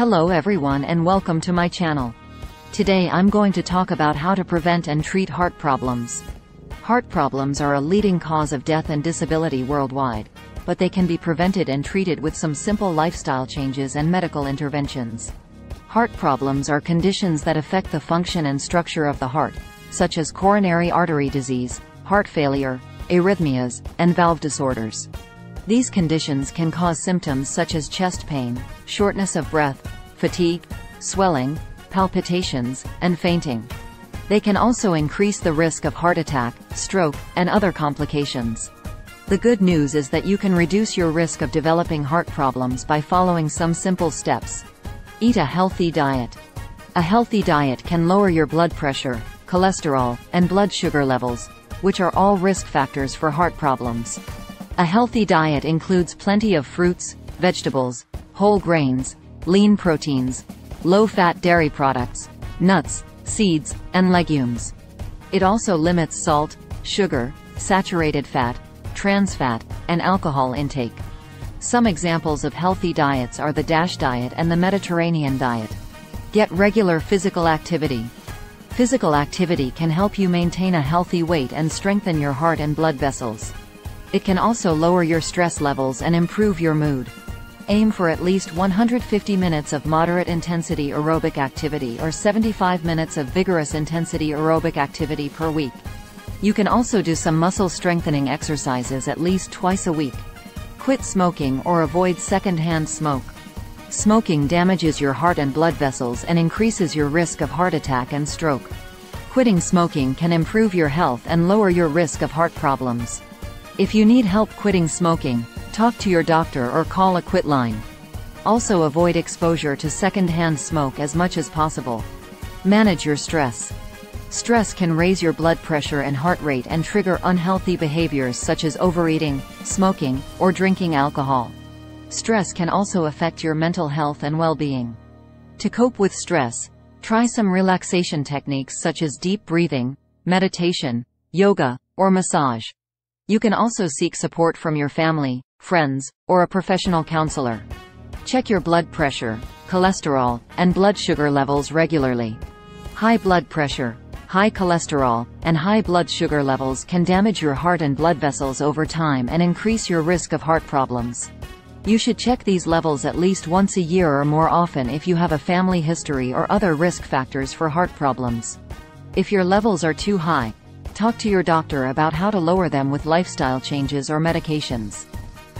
Hello everyone and welcome to my channel. Today I'm going to talk about how to prevent and treat heart problems. Heart problems are a leading cause of death and disability worldwide, but they can be prevented and treated with some simple lifestyle changes and medical interventions. Heart problems are conditions that affect the function and structure of the heart, such as coronary artery disease, heart failure, arrhythmias, and valve disorders. These conditions can cause symptoms such as chest pain, shortness of breath, fatigue, swelling, palpitations, and fainting. They can also increase the risk of heart attack, stroke, and other complications. The good news is that you can reduce your risk of developing heart problems by following some simple steps. Eat a healthy diet. A healthy diet can lower your blood pressure, cholesterol, and blood sugar levels, which are all risk factors for heart problems. A healthy diet includes plenty of fruits, vegetables, whole grains, lean proteins, low-fat dairy products, nuts, seeds, and legumes. It also limits salt, sugar, saturated fat, trans fat, and alcohol intake. Some examples of healthy diets are the DASH diet and the Mediterranean diet. Get regular physical activity. Physical activity can help you maintain a healthy weight and strengthen your heart and blood vessels. It can also lower your stress levels and improve your mood. Aim for at least 150 minutes of moderate intensity aerobic activity or 75 minutes of vigorous intensity aerobic activity per week. You can also do some muscle strengthening exercises at least twice a week. Quit smoking or avoid secondhand smoke. Smoking damages your heart and blood vessels and increases your risk of heart attack and stroke. Quitting smoking can improve your health and lower your risk of heart problems. If you need help quitting smoking, talk to your doctor or call a quit line. Also avoid exposure to second-hand smoke as much as possible. Manage your stress. Stress can raise your blood pressure and heart rate and trigger unhealthy behaviors such as overeating, smoking, or drinking alcohol. Stress can also affect your mental health and well-being. To cope with stress, try some relaxation techniques such as deep breathing, meditation, yoga, or massage. You can also seek support from your family, friends, or a professional counselor. Check your blood pressure, cholesterol, and blood sugar levels regularly. High blood pressure, high cholesterol, and high blood sugar levels can damage your heart and blood vessels over time and increase your risk of heart problems. You should check these levels at least once a year or more often if you have a family history or other risk factors for heart problems. If your levels are too high, Talk to your doctor about how to lower them with lifestyle changes or medications.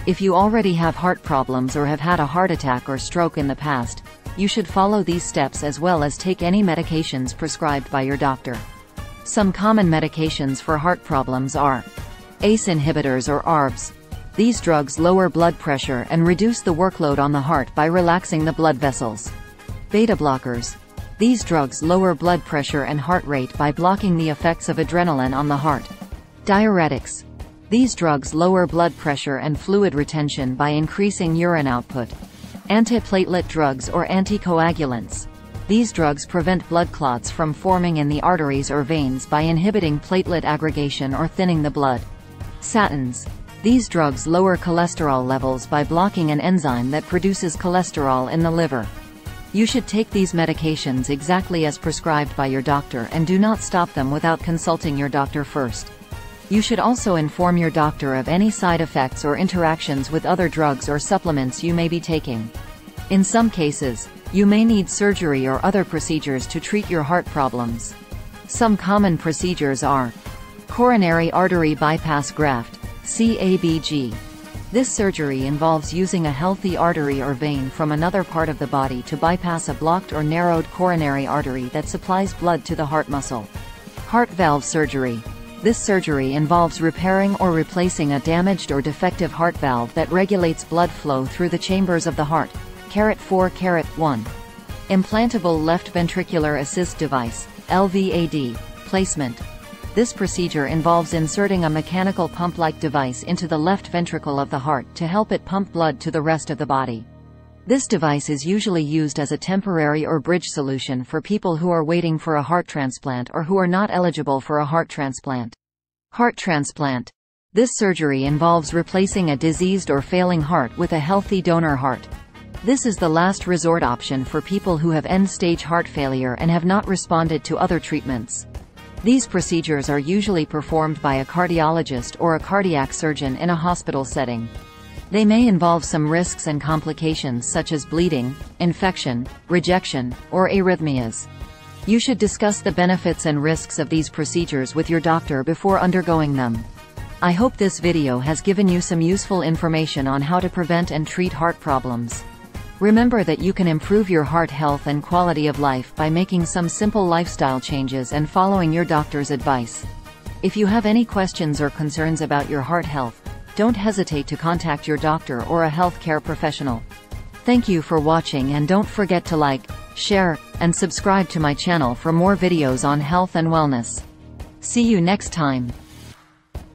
If you already have heart problems or have had a heart attack or stroke in the past, you should follow these steps as well as take any medications prescribed by your doctor. Some common medications for heart problems are ACE inhibitors or ARBs. These drugs lower blood pressure and reduce the workload on the heart by relaxing the blood vessels. Beta blockers. These drugs lower blood pressure and heart rate by blocking the effects of adrenaline on the heart. Diuretics. These drugs lower blood pressure and fluid retention by increasing urine output. Antiplatelet drugs or anticoagulants. These drugs prevent blood clots from forming in the arteries or veins by inhibiting platelet aggregation or thinning the blood. Statins. These drugs lower cholesterol levels by blocking an enzyme that produces cholesterol in the liver. You should take these medications exactly as prescribed by your doctor and do not stop them without consulting your doctor first. You should also inform your doctor of any side effects or interactions with other drugs or supplements you may be taking. In some cases, you may need surgery or other procedures to treat your heart problems. Some common procedures are coronary artery bypass graft, CABG, this surgery involves using a healthy artery or vein from another part of the body to bypass a blocked or narrowed coronary artery that supplies blood to the heart muscle. Heart valve surgery. This surgery involves repairing or replacing a damaged or defective heart valve that regulates blood flow through the chambers of the heart. Carat 4 Carat 1. Implantable left ventricular assist device, LVAD, placement. This procedure involves inserting a mechanical pump-like device into the left ventricle of the heart to help it pump blood to the rest of the body. This device is usually used as a temporary or bridge solution for people who are waiting for a heart transplant or who are not eligible for a heart transplant. Heart transplant. This surgery involves replacing a diseased or failing heart with a healthy donor heart. This is the last resort option for people who have end-stage heart failure and have not responded to other treatments. These procedures are usually performed by a cardiologist or a cardiac surgeon in a hospital setting. They may involve some risks and complications such as bleeding, infection, rejection, or arrhythmias. You should discuss the benefits and risks of these procedures with your doctor before undergoing them. I hope this video has given you some useful information on how to prevent and treat heart problems. Remember that you can improve your heart health and quality of life by making some simple lifestyle changes and following your doctor's advice. If you have any questions or concerns about your heart health, don't hesitate to contact your doctor or a healthcare professional. Thank you for watching and don't forget to like, share, and subscribe to my channel for more videos on health and wellness. See you next time.